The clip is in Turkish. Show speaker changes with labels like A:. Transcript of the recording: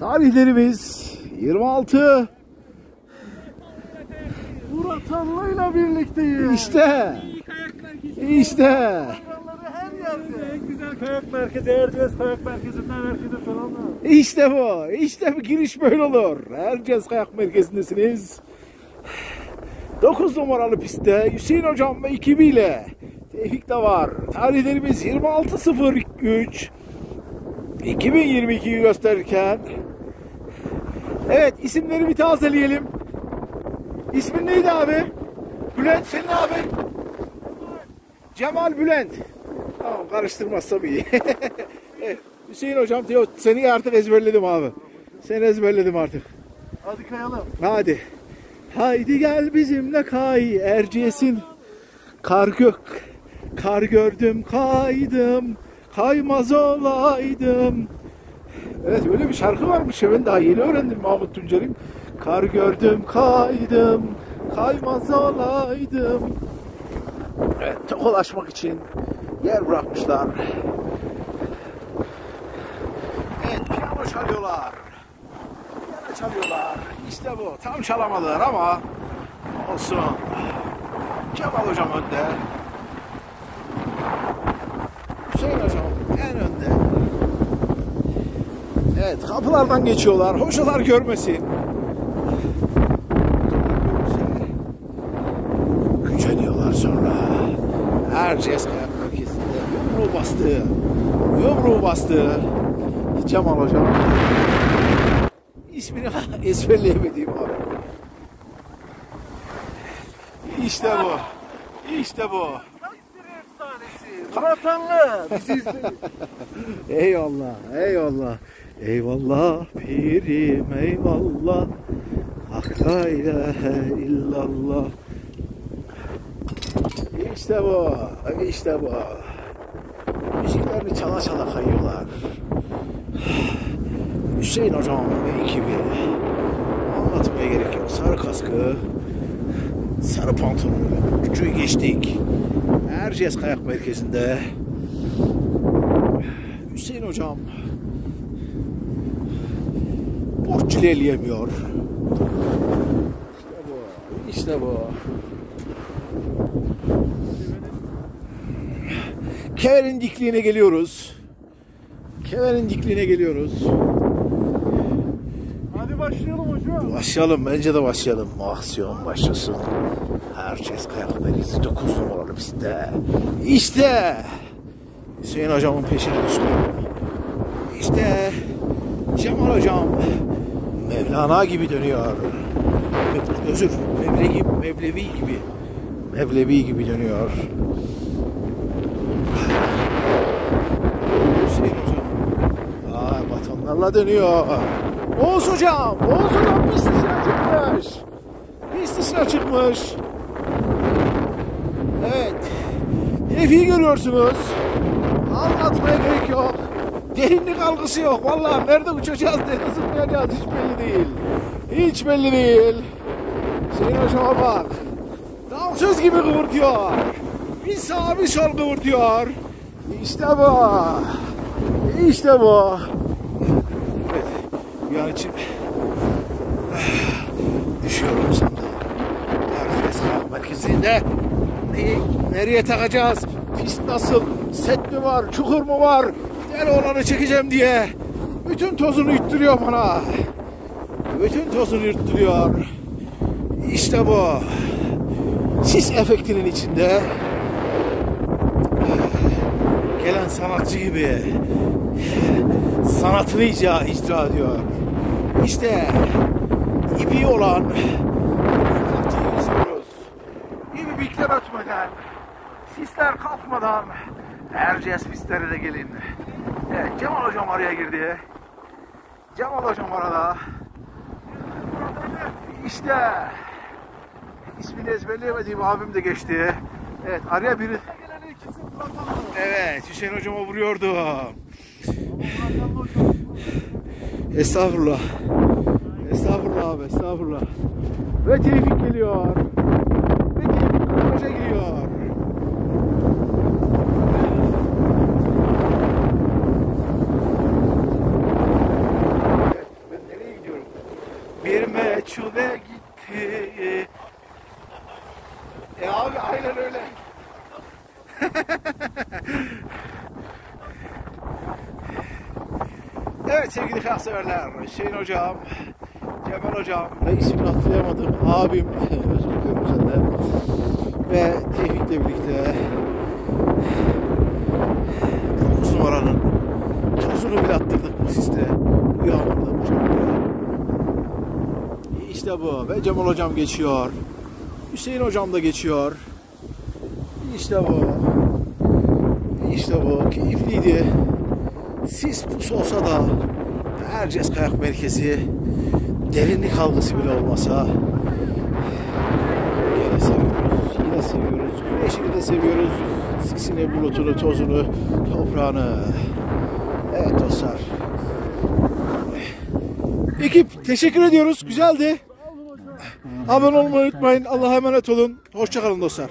A: Tarihlerimiz 26
B: Murat Anlı'yla birlikteyiz.
A: işte işte
B: her yerde. En güzel kayak merkezi Erciyes Kayak Merkezi'nden herkese selamlar.
A: işte bu işte bu giriş böyle olur. Erciyes Kayak Merkezi'ndesiniz. 9 numaralı pistte Hüseyin Hocam ve ekibiyle Tevfik de var. Tarihlerimiz 26.03 2022'yi gösterirken Evet isimleri bir tazeleyelim. İsmin neydi abi? Bülent senin abi? Cemal Bülent. Tamam karıştırmazsam iyi. evet, Hüseyin hocam diyor seni artık ezberledim abi. Seni ezberledim artık.
B: Hadi kayalım.
A: Hadi. Haydi gel bizimle kay Erciyes'in kar gök kar gördüm kaydım kaymaz olaydım. Evet böyle bir şarkı varmış ya ben daha yeni öğrendim Mahmut Tuncer'in. Kar gördüm kaydım kaymaz olaydım. Evet tokalaşmak için yer bırakmışlar. Evet piyano çalıyorlar. Piyano çalıyorlar. İşte bu. Tam çalamadılar ama olsun. Kemal hocam önde. Hüseyin hocam en önde. Evet kapılardan geçiyorlar. Hocalar görmesin. Güceniyorlar sonra. Erciyes Kayak Merkezi'nde yumruğu bastı. Yumruğu bastı. Cemal hocam. İsmini ezberleyemediğim abi. İşte bu. İşte bu.
B: Bir efsanesi. Murat Anlı. Bizi.
A: Eyvallah, eyvallah. Eyvallah pirim eyvallah. La ilahe illallah. İşte bu, işte bu. Müziklerini çala çala kayıyorlar. Hüseyin hocam ve ekibi. Anlatmaya gerek yok. Sarı kaskı, sarı pantolonuyla Burcu'yu geçtik. Erciyes Kayak Merkezi'nde Hüseyin hocam borç ilerleyemiyor. İşte bu. İşte bu. Kemer'in dikliğine geliyoruz. Kemer'in dikliğine geliyoruz.
B: Başlayalım hocam.
A: Başlayalım. Bence de başlayalım. Aksiyon başlasın. Herkes kayak merkezi 9 numaralı pistte. İşte Hüseyin hocamın peşine düştü. İşte Cemal hocam Mevlana gibi dönüyor. Özür, Mevlevi, Mevlevi gibi. Mevlevi gibi dönüyor. Hüseyin hocam. Aa, batonlarla dönüyor. Oğuz hocam, Oğuz hocam pist dışına çıkmış. Pist dışına çıkmış. Evet. Defi görüyorsunuz. Anlatmaya gerek yok. Derinlik algısı yok. Vallahi nerede uçacağız, nerede zıplayacağız hiç belli değil. Hiç belli değil. Hüseyin hocama bak. Dansöz gibi kıvırtıyor. Bir sağ bir sol kıvırtıyor. İşte bu. İşte bu. An için düşüyorum sandım. Kayak merkezinde. Neyi, nereye takacağız? Pist nasıl? Set mi var? Çukur mu var? Gel olanı çekeceğim diye. Bütün tozunu yutturuyor bana. Bütün tozunu yutturuyor. İşte bu. Sis efektinin içinde gelen sanatçı gibi sanatını icra, icra ediyor. İşte ipi olan sanatçıyı izliyoruz. İbi bikler ötmeden, sisler kalkmadan Erciyes pistleri de gelin. Evet, Cemal Hocam araya girdi. Cemal Hocam arada. İşte ismini ezberleyemediğim abim de geçti. Evet, araya biri... Evet, Hüseyin Hocam'a vuruyordum. Estağfurullah. Estağfurullah abi, estağfurullah. Ve Tevfik geliyor. Ve Tevfik Hoca geliyor. Uçtu ve gitti. E abi aynen öyle. evet sevgili şahseverler, Hüseyin hocam, Cemal hocam ve ismini hatırlayamadım abim, özür diliyorum. Ve Tevfik'le birlikte 9 numaranın tozunu bile attırdık bu siste. Bu yağmurda, bu. İşte bu. Ve Cemal hocam geçiyor. Hüseyin hocam da geçiyor. İşte bu. İşte bu. Keyifliydi. Sis pus olsa da Erciyes Kayak Merkezi derinlik algısı bile olmasa yine seviyoruz. Yine seviyoruz. Güneşini de seviyoruz. Sisini, bulutunu, tozunu, toprağını. Evet dostlar. Ekip teşekkür ediyoruz. Güzeldi. Abone olmayı unutmayın. Allah'a emanet olun. Hoşçakalın dostlar.